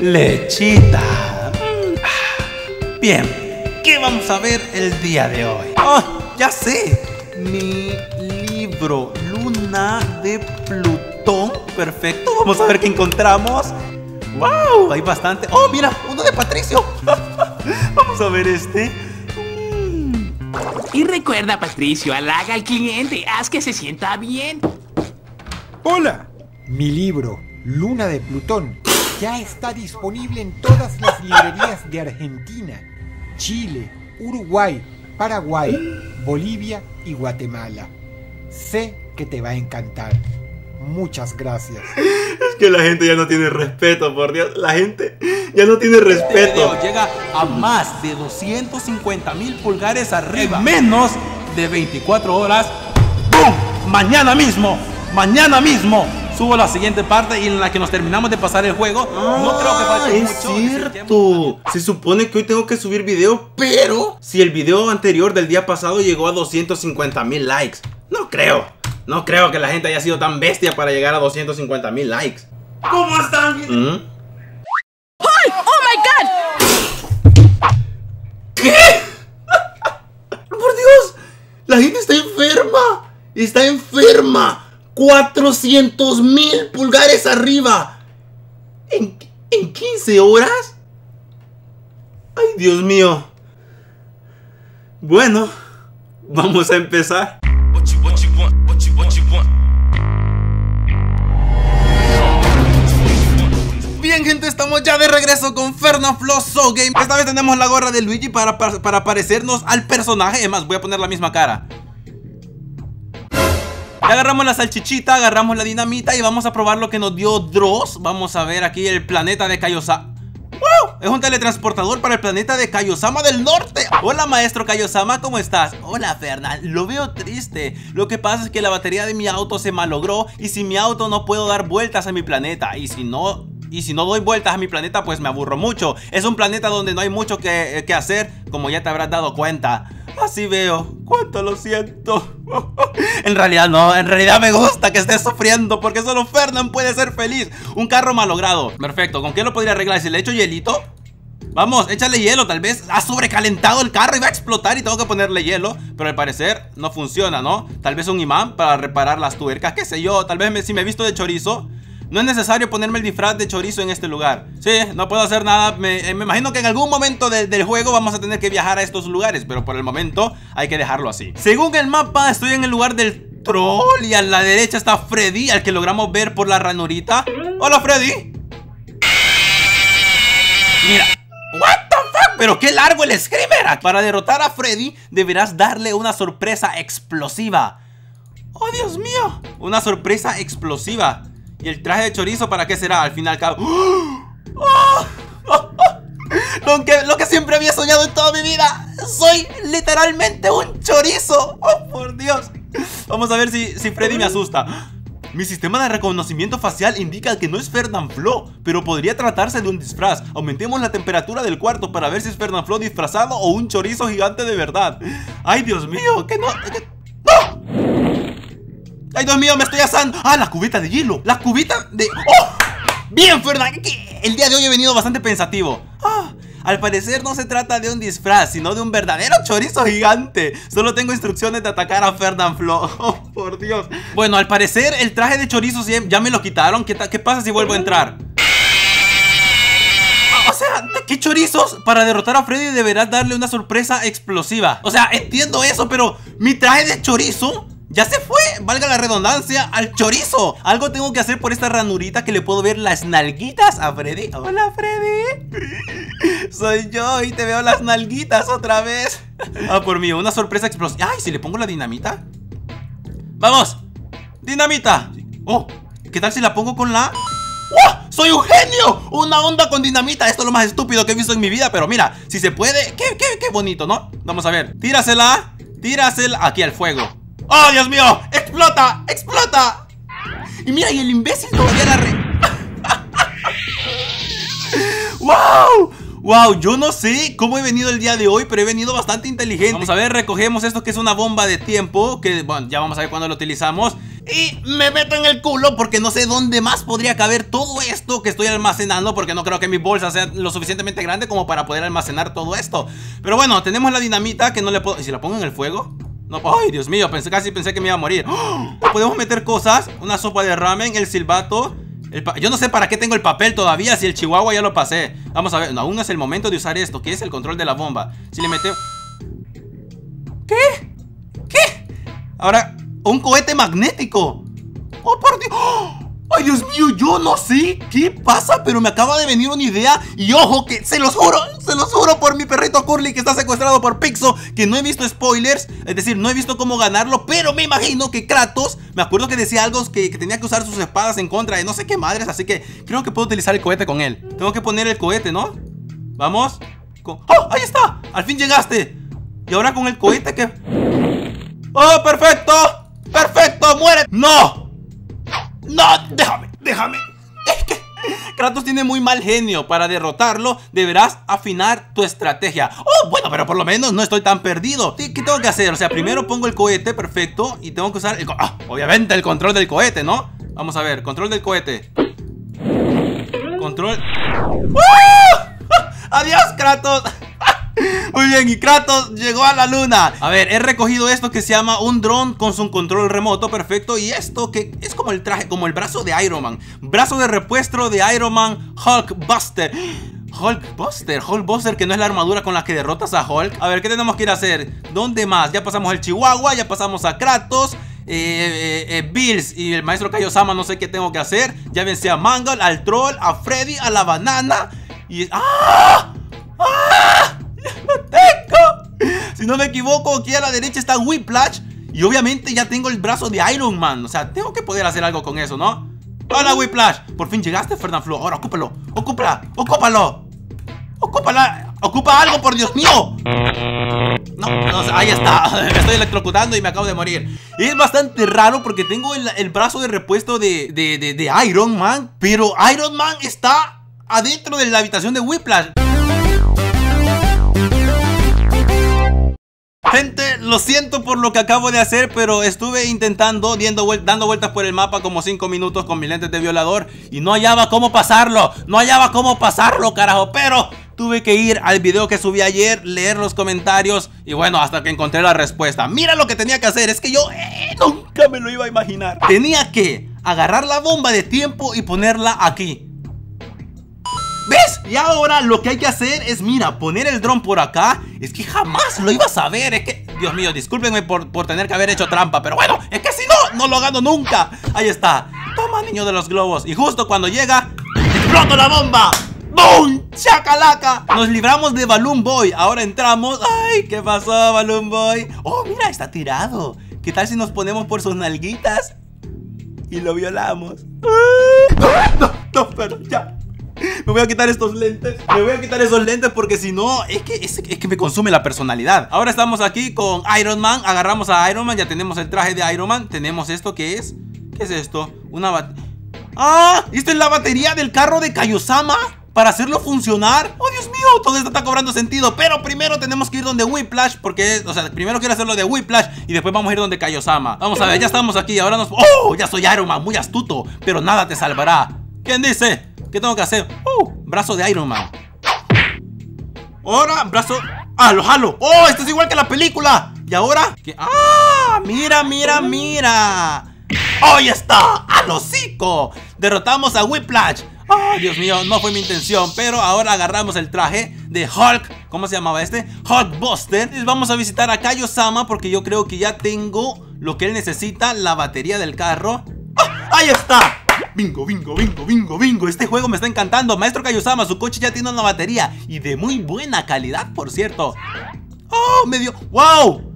Lechita. Bien, ¿qué vamos a ver el día de hoy? Oh, ya sé. Mi libro, Luna de Plutón. Perfecto, vamos a ver qué encontramos. ¡Wow! Hay bastante. ¡Oh, mira! Uno de Patricio. vamos a ver este. Y recuerda, Patricio, halaga al cliente, haz que se sienta bien. Hola. Mi libro, Luna de Plutón, ya está disponible en todas las librerías de Argentina, Chile, Uruguay, Paraguay, Bolivia y Guatemala. Sé que te va a encantar. Muchas gracias. Es que la gente ya no tiene respeto, por Dios. La gente ya no tiene respeto. Este llega a más de 250 mil pulgares arriba. En menos de 24 horas. ¡Bum! Mañana mismo. Mañana mismo. Subo la siguiente parte y en la que nos terminamos de pasar el juego. no creo que falte es mucho. cierto. Se supone que hoy tengo que subir video, pero si el video anterior del día pasado llegó a 250 mil likes. No creo. No creo que la gente haya sido tan bestia para llegar a 250 mil likes. ¿Cómo están? ¿Mm? ¡Oh, my God! ¿Qué? Por Dios, la gente está enferma. Está enferma. 400 mil pulgares arriba. ¿En, ¿En 15 horas? Ay, Dios mío. Bueno, vamos a empezar. Gente, estamos ya de regreso con Fernafloso Game. Esta vez tenemos la gorra de Luigi para, para, parecernos al personaje. Es más, voy a poner la misma cara. Ya agarramos la salchichita, agarramos la dinamita y vamos a probar lo que nos dio Dross. Vamos a ver aquí el planeta de Kaiosama ¡Wow! Es un teletransportador para el planeta de Kaiosama del Norte. Hola maestro Kaiosama, ¿cómo estás? Hola Fernand, lo veo triste. Lo que pasa es que la batería de mi auto se malogró Y sin mi auto no puedo dar vueltas a mi planeta. Y si no y si no doy vueltas a mi planeta, pues me aburro mucho. Es un planeta donde no hay mucho que, que hacer, como ya te habrás dado cuenta. Así veo. Cuánto lo siento. en realidad no, en realidad me gusta que estés sufriendo porque solo Fernand puede ser feliz. Un carro malogrado. Perfecto, ¿con qué lo podría arreglar? Si le echo hielito. Vamos, échale hielo, tal vez ha sobrecalentado el carro y va a explotar y tengo que ponerle hielo Pero al parecer no funciona, ¿no? Tal vez un imán para reparar las tuercas, qué sé yo Tal vez me, si me he visto de chorizo no es necesario ponerme el disfraz de chorizo en este lugar. Sí, no puedo hacer nada. Me, me imagino que en algún momento de, del juego Vamos a tener que viajar a estos lugares Pero por el momento hay que dejarlo así. Según el mapa estoy en el lugar del troll Y a la derecha está Freddy Al que logramos ver por la ranurita. Hola Freddy. Mira. What the fuck Pero qué largo el screamer. Para derrotar a Freddy deberás darle una sorpresa explosiva. Oh Dios mío. Una sorpresa explosiva ¿Y el traje de chorizo para qué será? Al final cabo ¡Oh! Lo, que, lo que siempre había soñado en toda mi vida Soy literalmente un chorizo ¡Oh, por Dios! Vamos a ver si, si Freddy me asusta mi sistema de reconocimiento facial indica que no es Flo, pero podría tratarse de un disfraz. Aumentemos la temperatura del cuarto para ver si es Flo disfrazado o un chorizo gigante de verdad. ¡Ay, Dios mío! ¡Que no! ¡No! ¡Ay, Dios mío, me estoy asando! ¡Ah, la cubita de hielo! ¡La cubita de... ¡Oh! Bien, Fernand, el día de hoy he venido bastante pensativo ah, Al parecer no se trata de un disfraz, sino de un verdadero chorizo gigante Solo tengo instrucciones de atacar a Fernand Flo Oh, por Dios Bueno, al parecer el traje de chorizo ya me lo quitaron ¿Qué, qué pasa si vuelvo a entrar? O sea, ¿qué chorizos? Para derrotar a Freddy deberás darle una sorpresa explosiva O sea, entiendo eso, pero mi traje de chorizo ya se fue, valga la redundancia, al chorizo. Algo tengo que hacer por esta ranurita que le puedo ver las nalguitas a Freddy. Hola Freddy. Soy yo y te veo las nalguitas otra vez. Ah, por mí, una sorpresa explosiva Ay, si le pongo la dinamita. Vamos. Dinamita. Oh, ¿qué tal si la pongo con la... ¡Oh! ¡Soy un genio! Una onda con dinamita. Esto es lo más estúpido que he visto en mi vida Pero mira, si se puede Qué, qué, qué bonito, ¿no? Vamos a ver. Tírasela Tírasela aquí al fuego ¡Oh, Dios mío! ¡Explota! ¡Explota! Y mira, y el imbécil todavía la re... ¡Wow! Wow, yo no sé cómo he venido el día de hoy, pero he venido bastante inteligente. Vamos a ver, recogemos esto que es una bomba de tiempo, que bueno, ya vamos a ver cuándo lo utilizamos. Y me meto en el culo porque no sé dónde más podría caber todo esto que estoy almacenando, porque no creo que mi bolsa sea lo suficientemente grande como para poder almacenar todo esto. Pero bueno, tenemos la dinamita que no le puedo... ¿Y si la pongo en el fuego? No, ay, Dios mío, pensé, casi pensé que me iba a morir. ¡Oh! Podemos meter cosas, una sopa de ramen, el silbato yo no sé para qué tengo el papel todavía si el chihuahua ya lo pasé. Vamos a ver, aún no es el momento de usar esto, que es el control de la bomba. Si le metemos... ¿Qué? ¿Qué? Ahora, un cohete magnético. ¡Oh, por Dios! ¡Oh! Ay, Dios mío, yo no sé qué pasa, pero me acaba de venir una idea. Y ojo, que se los juro, se los juro por mi perrito Curly que está secuestrado por Pixo. Que no he visto spoilers, es decir, no he visto cómo ganarlo. Pero me imagino que Kratos, me acuerdo que decía algo que, tenía que usar sus espadas en contra de no sé qué madres. Así que creo que puedo utilizar el cohete con él. Tengo que poner el cohete, ¿no? Vamos. ¡Oh! ¡Ahí está! ¡Al fin llegaste! Y ahora con el cohete que... ¡Oh, perfecto! ¡Perfecto! ¡Muere! ¡No! ¡No! ¡Déjame! ¡Déjame! Kratos tiene muy mal genio. Para derrotarlo, deberás afinar tu estrategia. Oh, bueno, pero por lo menos no estoy tan perdido. ¿Qué tengo que hacer? O sea, primero pongo el cohete, perfecto. Y tengo que usar el... Ah, obviamente el control del cohete, ¿no? Vamos a ver, control del cohete. Control... ¡Ah! ¡Adiós, Kratos! Muy bien, y Kratos llegó a la luna A ver, he recogido esto que se llama un dron con su control remoto, perfecto Y esto que es como el traje, como el brazo de Iron Man Brazo de repuesto de Iron Man Hulkbuster Hulkbuster, Hulkbuster que no es la armadura con la que derrotas a Hulk A ver, ¿qué tenemos que ir a hacer? ¿Dónde más? Ya pasamos el Chihuahua, ya pasamos a Kratos eh, eh, eh, Bills y el maestro Kaiosama no sé qué tengo que hacer Ya vencí a Mangle, al Troll, a Freddy, a la banana Y... ¡Ah! ¡Ah! Si no me equivoco, aquí a la derecha está Whiplash. Y obviamente ya tengo el brazo de Iron Man. O sea, tengo que poder hacer algo con eso, ¿no? Hola, Whiplash. Por fin llegaste, Fernanfloo. Ahora, ocúpalo. Ocúpala. Ocúpalo. Ocúpala. Ocupa algo, por Dios mío. No, ahí está. Me estoy electrocutando y me acabo de morir. Es bastante raro porque tengo el, brazo de repuesto de, de, de Iron Man. Pero Iron Man está adentro de la habitación de Whiplash. Gente, lo siento por lo que acabo de hacer, pero estuve intentando, dando vueltas por el mapa como 5 minutos con mis lentes de violador y no hallaba cómo pasarlo, no hallaba cómo pasarlo, carajo, pero tuve que ir al video que subí ayer, leer los comentarios y bueno, hasta que encontré la respuesta. Mira lo que tenía que hacer, es que yo eh, nunca me lo iba a imaginar. Tenía que agarrar la bomba de tiempo y ponerla aquí. Y ahora lo que hay que hacer es, mira, poner el dron por acá. Es que jamás lo iba a saber. Es que, Dios mío, discúlpenme por, por tener que haber hecho trampa. Pero bueno, es que si no, no lo gano nunca. Ahí está. Toma, niño de los globos. Y justo cuando llega, ¡exploto la bomba! ¡Boom! ¡Chacalaca! Nos libramos de Balloon Boy. Ahora entramos. ¡Ay! ¿Qué pasó, Balloon Boy? ¡Oh, mira! Está tirado. ¿Qué tal si nos ponemos por sus nalguitas? Y lo violamos. No, no, pero ya. Me voy a quitar estos lentes Me voy a quitar esos lentes porque si no es que, es, que me consume la personalidad Ahora estamos aquí con Iron Man Agarramos a Iron Man, ya tenemos el traje de Iron Man Tenemos esto que es ¿Qué es esto? Una batería ¡Ah! ¿Esta es la batería del carro de Kaiosama? Para hacerlo funcionar ¡Oh, Dios mío! Todo esto está cobrando sentido Pero primero tenemos que ir donde Whiplash Porque, o sea, primero quiero hacerlo de Whiplash Y después vamos a ir donde Kaiosama Vamos a ver, ya estamos aquí Ahora nos... ¡Oh! Ya soy Iron Man, muy astuto Pero nada te salvará ¿Quién dice? ¿Qué tengo que hacer? ¡Uh! Brazo de Iron Man. Ahora, brazo... ¡Ah, lo jalo! ¡Oh, esto es igual que la película! ¿Y ahora? ¡Ah! ¡Mira, mira, mira! ¡Oh, ya está! ¡Al hocico! Derrotamos a Whiplash. ¡Oh, Dios mío! No fue mi intención, pero ahora agarramos el traje de Hulk. ¿Cómo se llamaba este? Hulkbuster. Vamos a visitar a Kaio-sama porque yo creo que ya tengo lo que él necesita, la batería del carro. ¡Ah! ¡Ahí está! Bingo, bingo, bingo, bingo, bingo. Este juego me está encantando. Maestro Kaiosama, su coche ya tiene una batería. Y de muy buena calidad, por cierto. ¡Oh! Me dio... ¡Wow!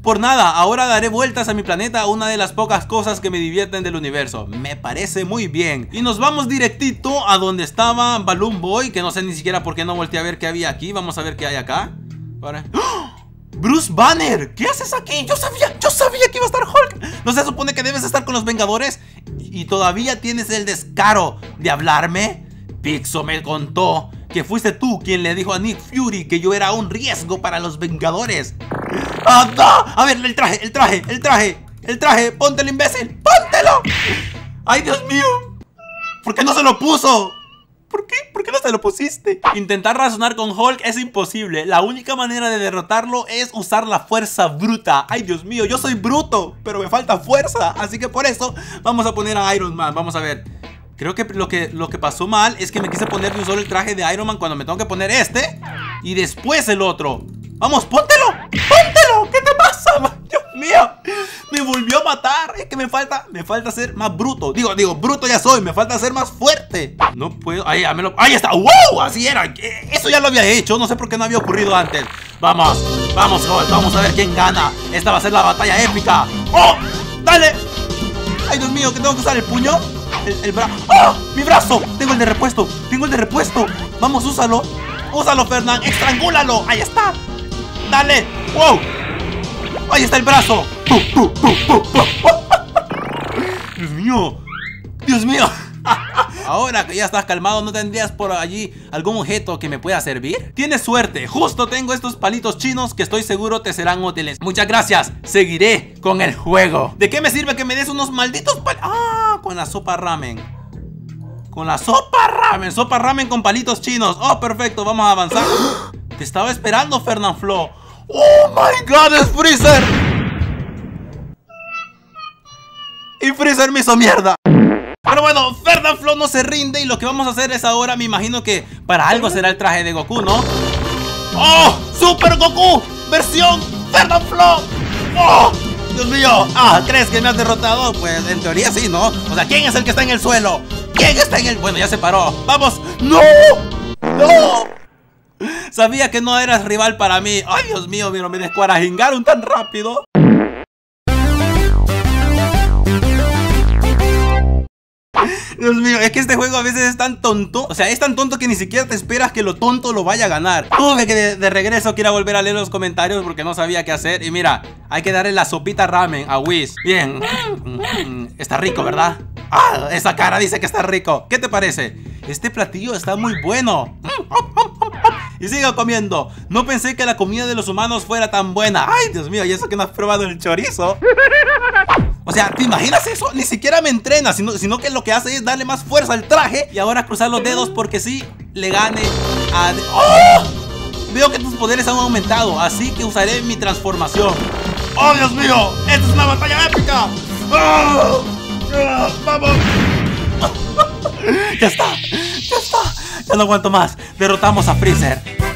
Por nada, ahora daré vueltas a mi planeta, una de las pocas cosas que me divierten del universo. Me parece muy bien. Y nos vamos directito a donde estaba Balloon Boy, que no sé ni siquiera por qué no volteé a ver qué había aquí. Vamos a ver qué hay acá. ¡Oh! Bruce Banner, ¿qué haces aquí? Yo sabía, yo sabía que iba a estar Hulk. ¿No se supone que debes estar con los Vengadores? y todavía tienes el descaro de hablarme. Pixo me contó que fuiste tú quien le dijo a Nick Fury que yo era un riesgo para los Vengadores. ¡Anda! A ver, el traje, el traje, el traje, el traje. Póntelo, imbécil. ¡Póntelo! ¡Ay, Dios mío! ¿Por qué no se lo puso? ¿Por qué? ¿Por qué no se lo pusiste? Intentar razonar con Hulk es imposible. La única manera de derrotarlo es usar la fuerza bruta. Ay, Dios mío, yo soy bruto, pero me falta fuerza. Así que por eso vamos a poner a Iron Man. Vamos a ver. Creo que lo, que lo que pasó mal es que me quise poner de un solo el traje de Iron Man cuando me tengo que poner este y después el otro. ¡Vamos, póntelo! ¡Póntelo! ¿Qué te pasa? mío, me volvió a matar. Es que me falta, me falta ser más bruto. Digo, digo, bruto ya soy, me falta ser más fuerte. No puedo. Ahí, ya me lo. Ahí está. ¡Wow! Así era. Eso ya lo había hecho. No sé por qué no había ocurrido antes. Vamos, vamos, Vamos a ver quién gana. Esta va a ser la batalla épica. ¡Oh! ¡Dale! ¡Ay, Dios mío! ¿Que tengo que usar el puño? El, brazo. ¡Oh! ¡Mi brazo! Tengo el de repuesto. Tengo el de repuesto. Vamos, úsalo. Úsalo, Fernán. Estrangúlalo. Ahí está. Dale. ¡Wow! ¡Ahí está el brazo! ¡Dios mío! ¡Dios mío! Ahora que ya estás calmado, ¿no tendrías por allí algún objeto que me pueda servir? Tienes suerte, justo tengo estos palitos chinos que estoy seguro te serán útiles. Muchas gracias, seguiré con el juego. ¿De qué me sirve que me des unos malditos palitos? Ah, con la sopa ramen. Con la sopa ramen, sopa ramen con palitos chinos. Oh, perfecto, vamos a avanzar. Te estaba esperando, Flo ¡Oh my god! ¡Es Freezer! Y Freezer me hizo mierda. Pero bueno, Flo no se rinde y lo que vamos a hacer es ahora, me imagino que para algo será el traje de Goku, ¿no? ¡Oh! ¡Super Goku! ¡Versión Flo! ¡Oh! Dios mío, ah, ¿crees que me has derrotado? Pues en teoría sí, ¿no? O sea, ¿quién es el que está en el suelo? ¿Quién está en el...? Bueno, ya se paró ¡Vamos! ¡No! ¡No! Sabía que no eras rival para mí. Ay, Dios mío, mira, me descuarajingaron tan rápido. Dios mío, es que este juego a veces es tan tonto O sea, es tan tonto que ni siquiera te esperas que lo tonto lo vaya a ganar Tuve que de, regreso quiera volver a leer los comentarios porque no sabía qué hacer Y mira, hay que darle la sopita ramen a Whis Bien, está rico, ¿verdad? Ah, esa cara dice que está rico ¿Qué te parece? Este platillo está muy bueno y sigo comiendo. No pensé que la comida de los humanos fuera tan buena. Ay, Dios mío, y eso que no has probado el chorizo. O sea, ¿te imaginas eso? Ni siquiera me entrena, sino, sino que lo que hace es darle más fuerza al traje y ahora cruzar los dedos porque sí le gane a... ¡Oh! Veo que tus poderes han aumentado, así que usaré mi transformación. ¡Oh, Dios mío! ¡Esta es una batalla épica! ¡Oh! ¡Oh! ¡Vamos! ¡Ya está! ¡Ya está! Ya no aguanto más. Derrotamos a Freezer.